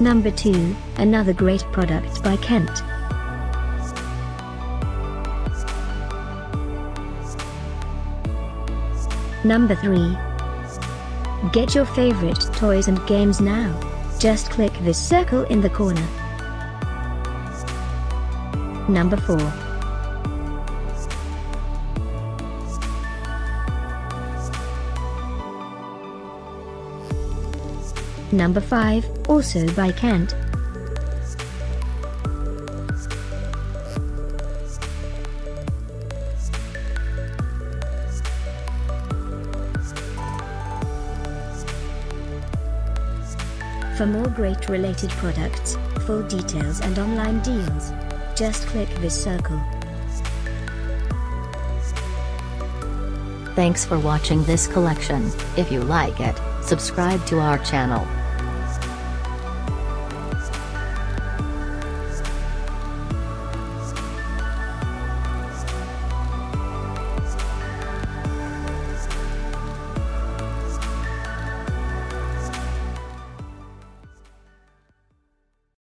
Number 2, another great product by Kent. Number 3. Get your favorite toys and games now. Just click this circle in the corner. Number 4. Number 5, also by Kent. For more great related products, full details and online deals, just click this circle. Thanks for watching this collection. If you like it, subscribe to our channel.